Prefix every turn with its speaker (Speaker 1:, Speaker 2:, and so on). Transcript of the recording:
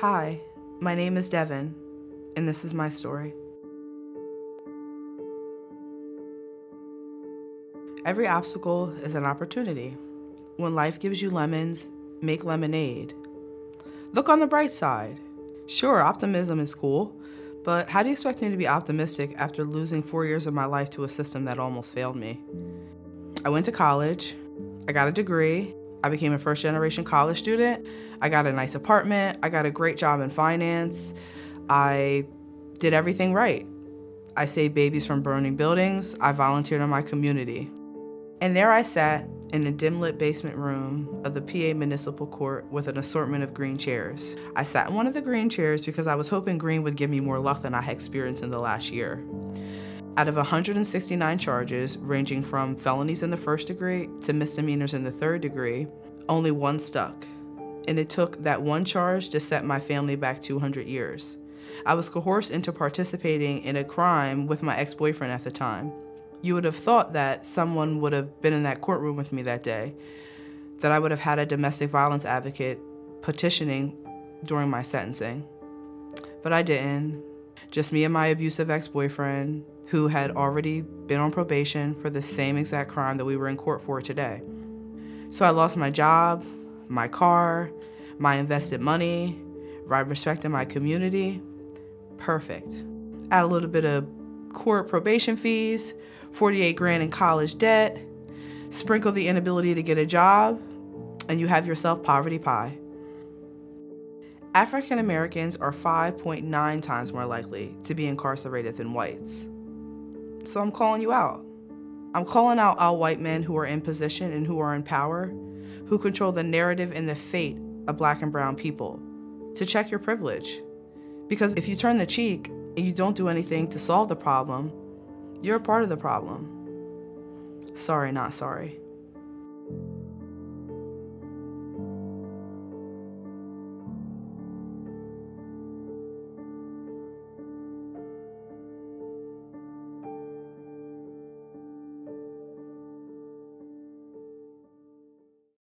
Speaker 1: Hi, my name is Devon, and this is my story. Every obstacle is an opportunity. When life gives you lemons, make lemonade. Look on the bright side. Sure, optimism is cool, but how do you expect me to be optimistic after losing four years of my life to a system that almost failed me? I went to college, I got a degree, I became a first generation college student. I got a nice apartment. I got a great job in finance. I did everything right. I saved babies from burning buildings. I volunteered in my community. And there I sat in a dim lit basement room of the PA Municipal Court with an assortment of green chairs. I sat in one of the green chairs because I was hoping green would give me more luck than I had experienced in the last year. Out of 169 charges, ranging from felonies in the first degree to misdemeanors in the third degree, only one stuck. And it took that one charge to set my family back 200 years. I was coerced into participating in a crime with my ex boyfriend at the time. You would have thought that someone would have been in that courtroom with me that day, that I would have had a domestic violence advocate petitioning during my sentencing. But I didn't. Just me and my abusive ex boyfriend, who had already been on probation for the same exact crime that we were in court for today. So I lost my job, my car, my invested money, I respect in my community. Perfect. Add a little bit of court probation fees, 48 grand in college debt, sprinkle the inability to get a job, and you have yourself poverty pie. African Americans are 5.9 times more likely to be incarcerated than whites. So I'm calling you out. I'm calling out all white men who are in position and who are in power, who control the narrative and the fate of black and brown people, to check your privilege. Because if you turn the cheek and you don't do anything to solve the problem, you're a part of the problem. Sorry, not sorry.